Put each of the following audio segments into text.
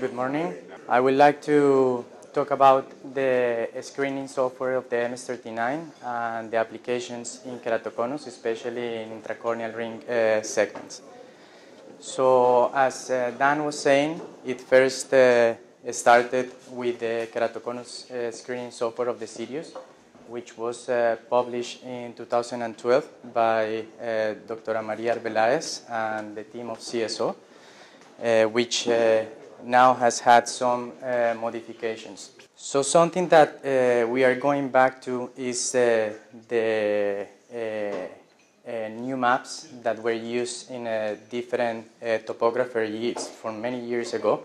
Good morning. I would like to talk about the screening software of the MS39 and the applications in keratoconus, especially in intracorneal ring uh, segments. So, as uh, Dan was saying, it first uh, started with the keratoconus uh, screening software of the Sirius, which was uh, published in 2012 by uh, Dr. Maria Arbeláez and the team of CSO, uh, which now has had some uh, modifications. So something that uh, we are going back to is uh, the uh, new maps that were used in different topographer years from many years ago.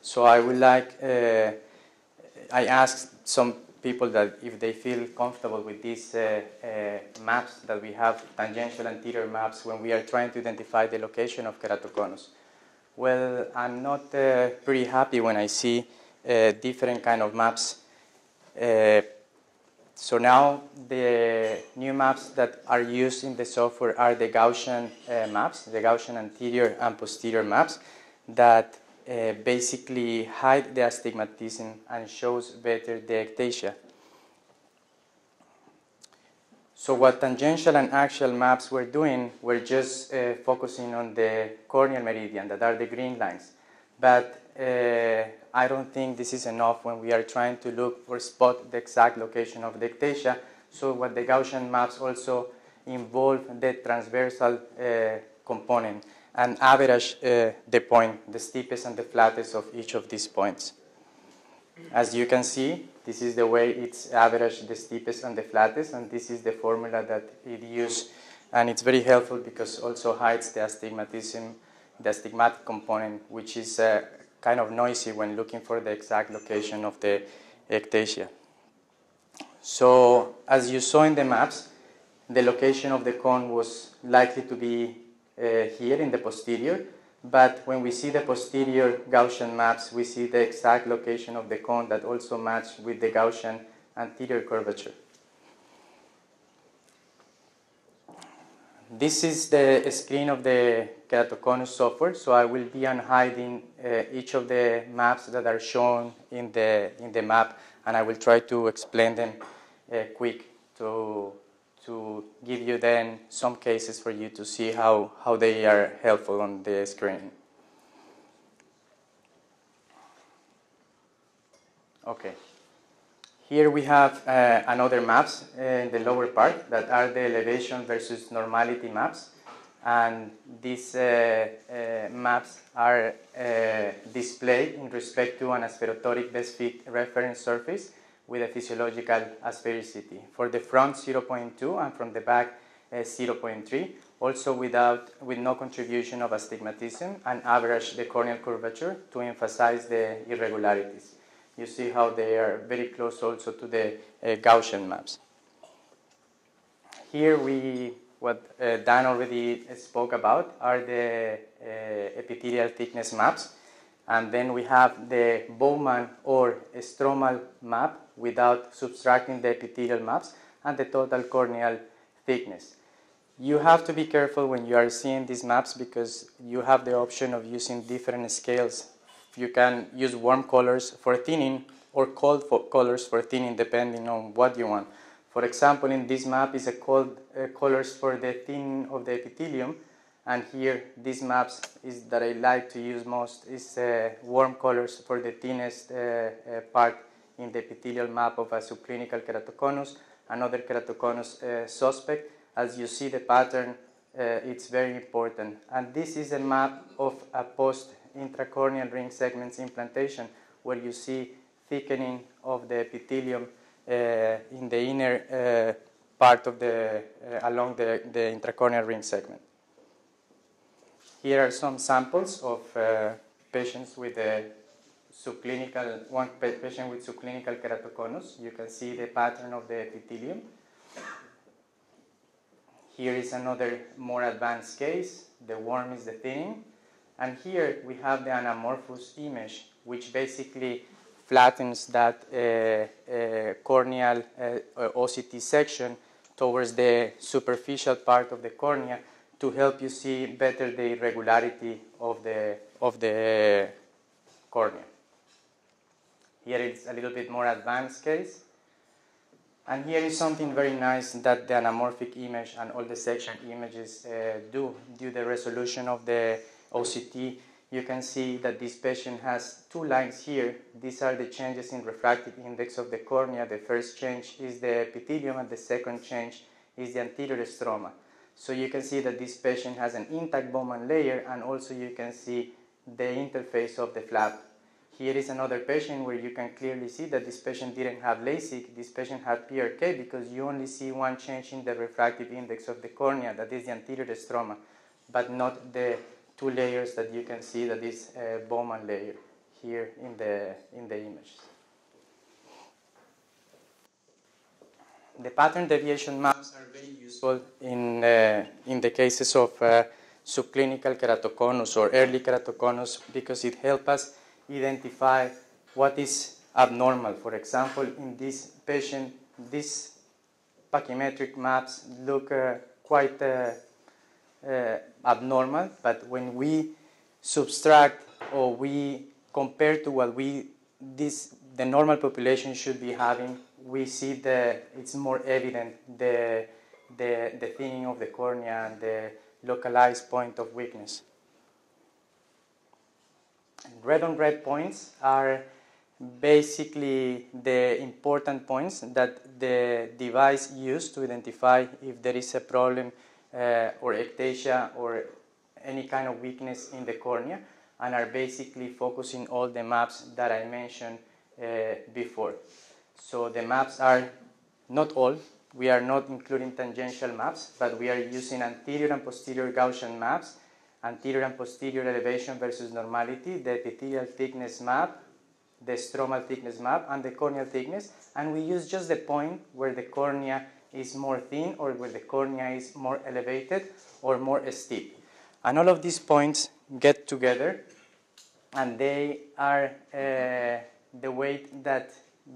So I would like, I asked some people that if they feel comfortable with these uh, uh, maps that we have, tangential and anterior maps, when we are trying to identify the location of keratoconus. Well, I'm not uh, pretty happy when I see different kind of maps. so now the new maps that are used in the software are the Gaussian maps, the Gaussian anterior and posterior maps that uh, basically hide the astigmatism and shows better the ectasia. So what tangential and axial maps were doing were just uh, focusing on the corneal meridian, that are the green lines. But uh, I don't think this is enough when we are trying to look for spot the exact location of the ectasia. So what the Gaussian maps also involve the transversal uh, component and average uh, the point, the steepest and the flattest of each of these points. As you can see, this is the way it's averaged the steepest and the flattest, and this is the formula that it used. And it's very helpful because also hides the astigmatism, the astigmatic component, which is uh, kind of noisy when looking for the exact location of the ectasia. So as you saw in the maps, the location of the cone was likely to be uh, here in the posterior, but when we see the posterior Gaussian maps, we see the exact location of the cone that also match with the Gaussian anterior curvature. This is the screen of the keratoconus software, so I will be unhiding uh, each of the maps that are shown in the, in the map, and I will try to explain them uh, quick to to give you then some cases for you to see how, how they are helpful on the screen. Okay. Here we have uh, another maps uh, in the lower part that are the elevation versus normality maps. And these uh, uh maps are uh, displayed in respect to an aspherotoric best fit reference surface with a physiological asphericity. For the front 0.2 and from the back uh, 0.3, also without, with no contribution of astigmatism and average the corneal curvature to emphasize the irregularities. You see how they are very close also to the uh, Gaussian maps. Here we, what uh, Dan already spoke about are the uh, epithelial thickness maps and then we have the Bowman or stromal map without subtracting the epithelial maps and the total corneal thickness. You have to be careful when you are seeing these maps because you have the option of using different scales. You can use warm colors for thinning or cold colors for thinning depending on what you want. For example, in this map is a cold uh, colors for the thinning of the epithelium and here these maps is that I like to use most is uh, warm colors for the thinnest uh, uh, part in the epithelial map of a subclinical keratoconus, another keratoconus uh, suspect. As you see the pattern, uh, it's very important. And this is a map of a post intracorneal ring segments implantation where you see thickening of the epithelium uh, in the inner part of the, along the, the intracorneal ring segment. Here are some samples of uh, patients with a subclinical, one patient with subclinical keratoconus. You can see the pattern of the epithelium. Here is another more advanced case. The worm is the thinning. And here we have the anamorphous image, which basically flattens that uh, uh, corneal uh, OCT section towards the superficial part of the cornea to help you see better the irregularity of the, of the cornea. Here it's a little bit more advanced case. And here is something very nice that the anamorphic image and all the section images uh, do due the resolution of the OCT. You can see that this patient has two lines here. These are the changes in refractive index of the cornea. The first change is the epithelium and the second change is the anterior stroma. So you can see that this patient has an intact Bowman layer and also you can see the interface of the flap. Here is another patient where you can clearly see that this patient didn't have LASIK, this patient had PRK because you only see one change in the refractive index of the cornea, that is the anterior stroma, but not the two layers that you can see that is a Bowman layer here in the, in the image. The pattern deviation maps are very useful in, uh, in the cases of uh, subclinical keratoconus or early keratoconus because it helps us identify what is abnormal. For example, in this patient, these pachymetric maps look uh, quite uh, uh, abnormal, but when we subtract or we compare to what we this the normal population should be having, we see the it's more evident the the, the thinning of the cornea and the localized point of weakness. Red on red points are basically the important points that the device used to identify if there is a problem uh, or ectasia or any kind of weakness in the cornea and are basically focusing all the maps that I mentioned uh, before. So the maps are not all, we are not including tangential maps, but we are using anterior and posterior Gaussian maps, anterior and posterior elevation versus normality, the epithelial thickness map, the stromal thickness map, and the corneal thickness, and we use just the point where the cornea is more thin or where the cornea is more elevated or more steep. And all of these points get together and they are uh, the weight that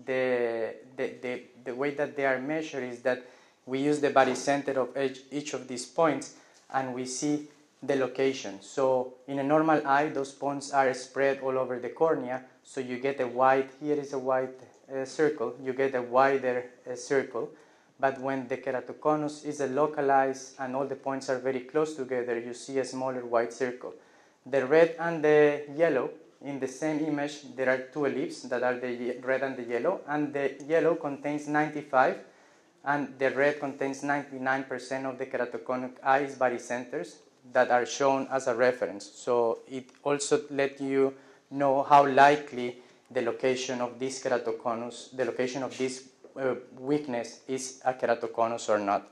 the, the, the, the way that they are measured is that we use the barycenter of each, each of these points and we see the location. So in a normal eye, those points are spread all over the cornea. So you get a wide, here is a wide uh, circle, you get a wider uh, circle. But when the keratoconus is localized and all the points are very close together, you see a smaller white circle. The red and the yellow in the same image, there are two ellipses that are the red and the yellow, and the yellow contains 95, and the red contains 99% of the keratoconic eyes barycenters that are shown as a reference. So it also let you know how likely the location of this keratoconus, the location of this uh, weakness is a keratoconus or not.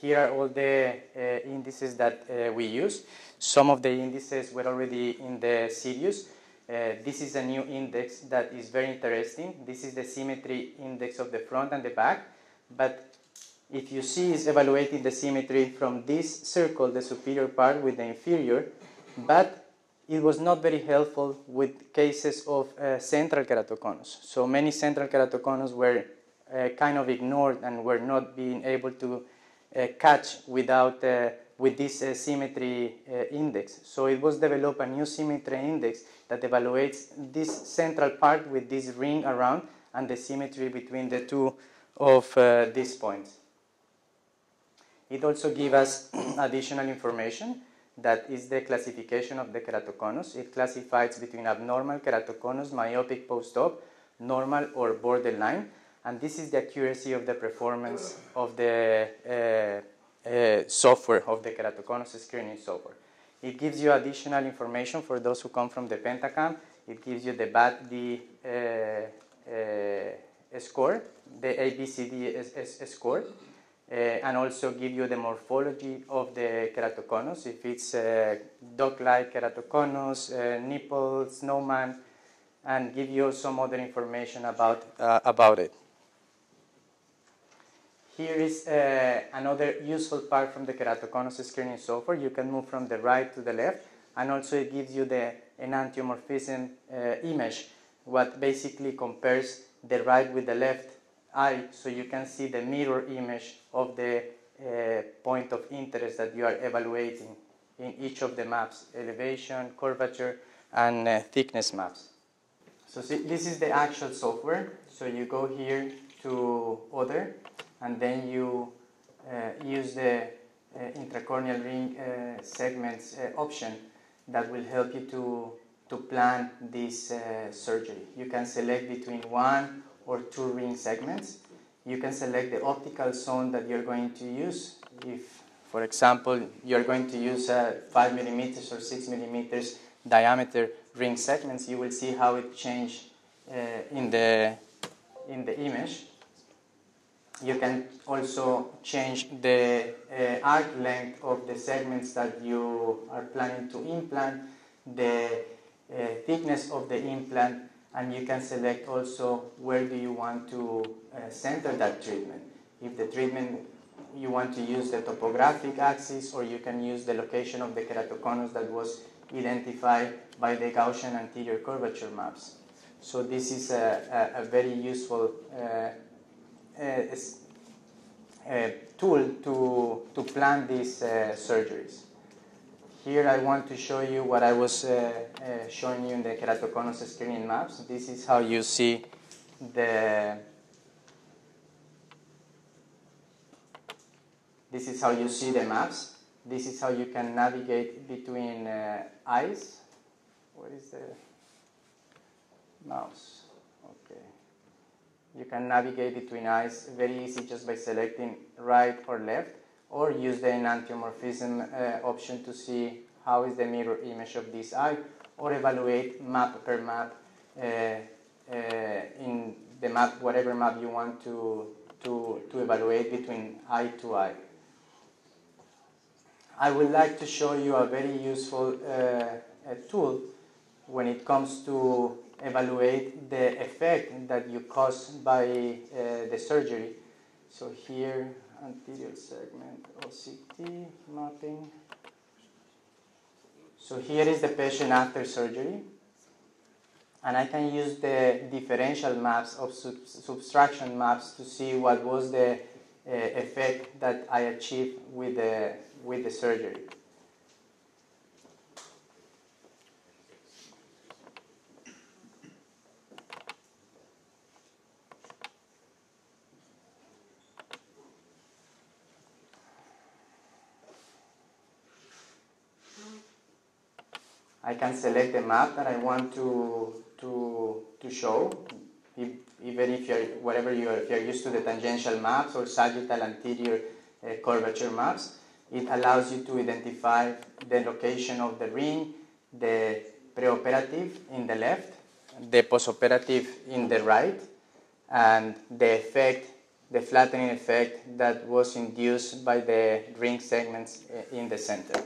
Here are all the uh, indices that uh, we use. Some of the indices were already in the Sirius. Uh, this is a new index that is very interesting. This is the symmetry index of the front and the back. But if you see, is evaluating the symmetry from this circle, the superior part, with the inferior. But it was not very helpful with cases of uh, central keratoconus. So many central keratoconus were uh, kind of ignored and were not being able to uh, catch without uh, with this uh, symmetry index. So it was developed a new symmetry index that evaluates this central part with this ring around and the symmetry between the two of these points. It also gives us additional information that is the classification of the keratoconus. It classifies between abnormal keratoconus, myopic post-op, normal or borderline, and this is the accuracy of the performance of the uh, uh, software, of the keratoconus screening software. It gives you additional information for those who come from the Pentacam. It gives you the BAD-D uh, uh, score, the ABCD score, and also give you the morphology of the keratoconus, if it's uh, duck-like keratoconus, uh, nipple, snowman, and give you some other information about, uh, about it. Here is uh, another useful part from the keratoconus screening software. You can move from the right to the left, and also it gives you the enantiomorphism uh, image, what basically compares the right with the left so you can see the mirror image of the uh, point of interest that you are evaluating in each of the maps, elevation, curvature, and uh, thickness maps. So see, this is the actual software. So you go here to Other, and then you uh, use the uh, intracorneal ring uh, segments uh, option that will help you to, to plan this uh, surgery. You can select between one or two ring segments. You can select the optical zone that you're going to use. If, for example, you're going to use a 5 millimeters or 6 millimeters diameter ring segments, you will see how it changed uh, in, the, in the image. You can also change the uh, arc length of the segments that you are planning to implant, the uh, thickness of the implant, and you can select also where do you want to uh, center that treatment. If the treatment you want to use the topographic axis or you can use the location of the keratoconus that was identified by the Gaussian anterior curvature maps. So this is a, a, a very useful uh, uh, uh, tool to, to plan these uh, surgeries. Here I want to show you what I was uh, uh, showing you in the keratoconus screening maps. This is how you see the this is how you see the maps. This is how you can navigate between uh, eyes. What is the mouse? Okay. You can navigate between eyes very easy just by selecting right or left or use the enantiomorphism uh, option to see how is the mirror image of this eye or evaluate map per map uh, uh, in the map, whatever map you want to, to, to evaluate between eye to eye. I would like to show you a very useful uh, tool when it comes to evaluate the effect that you cause by uh, the surgery. So here, anterior segment OCT mapping. So here is the patient after surgery. And I can use the differential maps of sub subtraction maps to see what was the uh, effect that I achieved with the with the surgery. I can select the map that I want to, to, to show, if, even if you're, whatever you're, if you're used to the tangential maps or sagittal anterior uh, curvature maps. It allows you to identify the location of the ring, the preoperative in the left, the postoperative in the right, and the effect, the flattening effect that was induced by the ring segments in the center.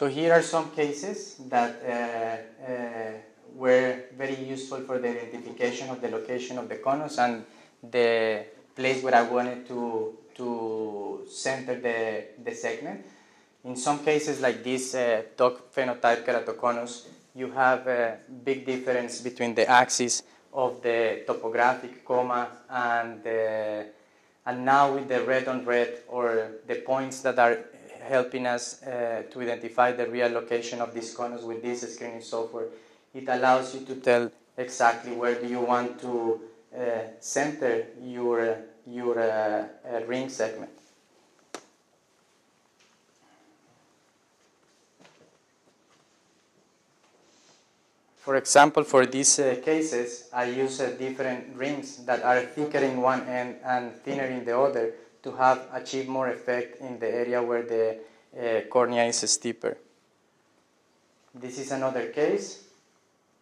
So here are some cases that uh, uh, were very useful for the identification of the location of the conus and the place where I wanted to, to center the, the segment. In some cases like this uh, duck phenotype keratoconus, you have a big difference between the axis of the topographic coma and the, and now with the red on red or the points that are helping us uh, to identify the real location of these conus with this screening software, it allows you to tell exactly where do you want to uh, center your your uh, ring segment. For example, for these uh, cases, I use uh, different rings that are thicker in one end and thinner in the other to have achieve more effect in the area where the uh, cornea is steeper. This is another case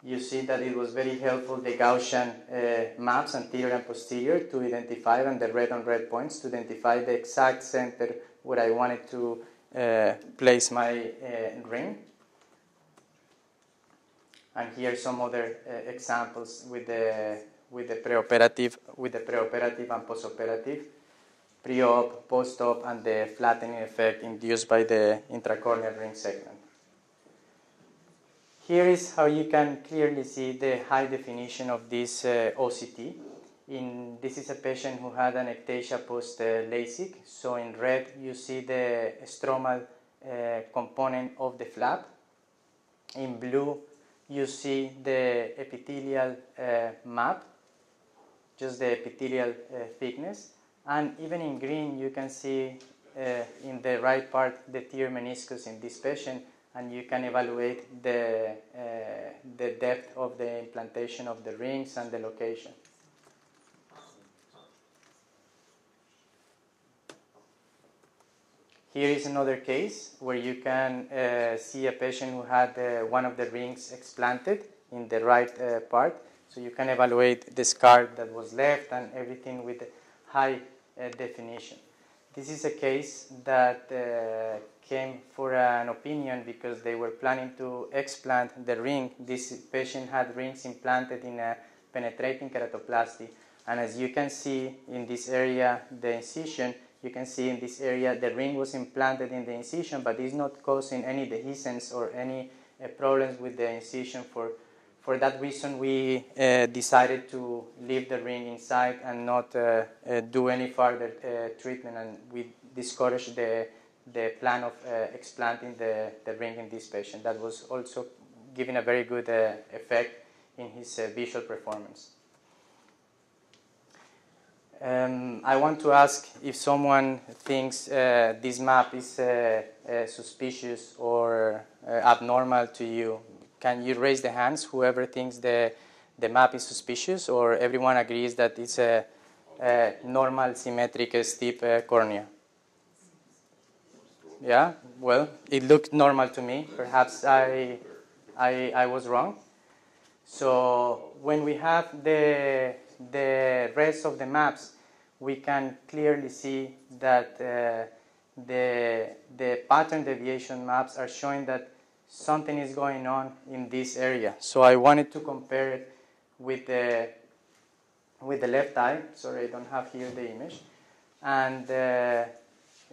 you see that it was very helpful, the Gaussian uh, maps, anterior and posterior, to identify, and the red on red points, to identify the exact center where I wanted to uh, place my uh, ring. And here are some other uh, examples with the, with the preoperative, with the preoperative and postoperative, pre-op, post-op, and the flattening effect induced by the intracorneal ring segment. Here is how you can clearly see the high definition of this uh, OCT. In, this is a patient who had an ectasia post uh, LASIK. So in red, you see the stromal uh, component of the flap. In blue, you see the epithelial uh, map, just the epithelial uh, thickness. And even in green, you can see uh, in the right part the tear meniscus in this patient, and you can evaluate the, uh, the depth of the implantation of the rings and the location. Here is another case where you can uh, see a patient who had uh, one of the rings explanted in the right uh, part. So you can evaluate the scar that was left and everything with high definition. This is a case that uh, came for an opinion because they were planning to explant the ring. This patient had rings implanted in a penetrating keratoplasty. And as you can see in this area, the incision you can see in this area the ring was implanted in the incision, but it's not causing any dehiscence or any uh, problems with the incision. For, for that reason, we uh, decided to leave the ring inside and not uh, uh do any further uh, treatment, and we discouraged the, the plan of uh, explanting the, the ring in this patient. That was also giving a very good effect in his visual performance. Um, I want to ask if someone thinks uh, this map is uh, uh, suspicious or uh, abnormal to you. Can you raise the hands, whoever thinks the, the map is suspicious, or everyone agrees that it's a, a normal, symmetric, steep uh, cornea? Yeah, well, it looked normal to me. Perhaps I, I, I was wrong. So when we have the the rest of the maps, we can clearly see that uh, the, the pattern deviation maps are showing that something is going on in this area. So I wanted to compare it with the, with the left eye. Sorry, I don't have here the image. And uh,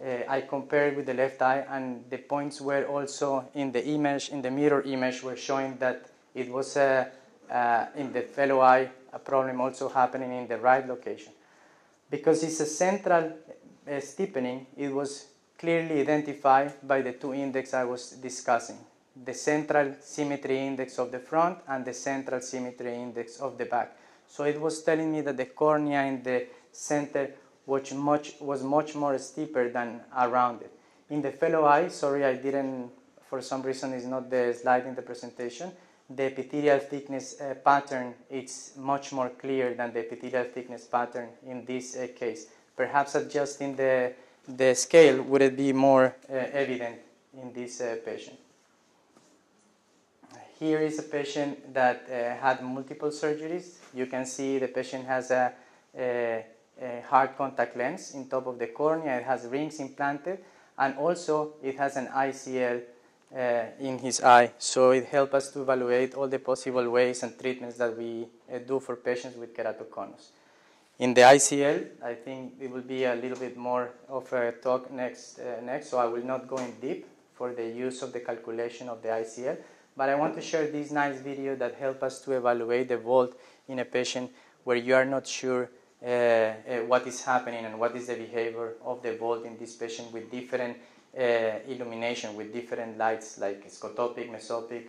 uh, I compared with the left eye, and the points were also in the image, in the mirror image, were showing that it was uh, uh, in the fellow eye a problem also happening in the right location. Because it's a central uh, steepening, it was clearly identified by the two index I was discussing the central symmetry index of the front and the central symmetry index of the back. So it was telling me that the cornea in the center was much, was much more steeper than around it. In the fellow eye, sorry I didn't, for some reason it's not the slide in the presentation, the epithelial thickness uh, pattern is much more clear than the epithelial thickness pattern in this uh, case. Perhaps adjusting the, the scale would be more uh, evident in this uh, patient. Here is a patient that uh, had multiple surgeries. You can see the patient has a, a, a hard contact lens in top of the cornea. It has rings implanted and also it has an ICL uh, in his eye. So it helps us to evaluate all the possible ways and treatments that we uh, do for patients with keratoconus. In the ICL, I think it will be a little bit more of a talk next, uh, next, so I will not go in deep for the use of the calculation of the ICL, but I want to share this nice video that helps us to evaluate the vault in a patient where you are not sure uh, uh, what is happening and what is the behavior of the vault in this patient with different uh, illumination with different lights like scotopic, mesopic,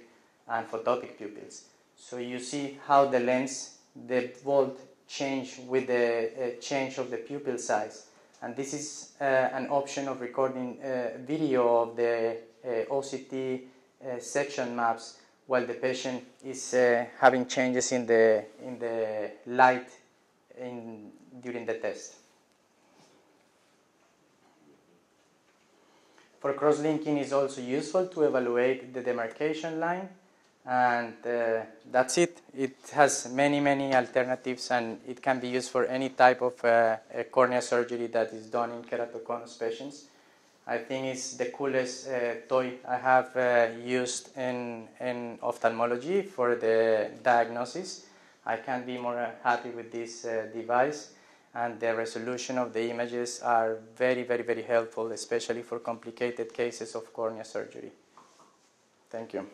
and photopic pupils. So you see how the lens, the vault change with the uh, change of the pupil size. And this is uh, an option of recording video of the OCT section maps while the patient is having changes in the, in the light in, during the test. For cross-linking is also useful to evaluate the demarcation line and uh, that's it. It has many, many alternatives and it can be used for any type of uh, cornea surgery that is done in keratoconus patients. I think it's the coolest uh, toy I have uh, used in, in ophthalmology for the diagnosis. I can't be more happy with this uh, device and the resolution of the images are very, very, very helpful, especially for complicated cases of cornea surgery. Thank you.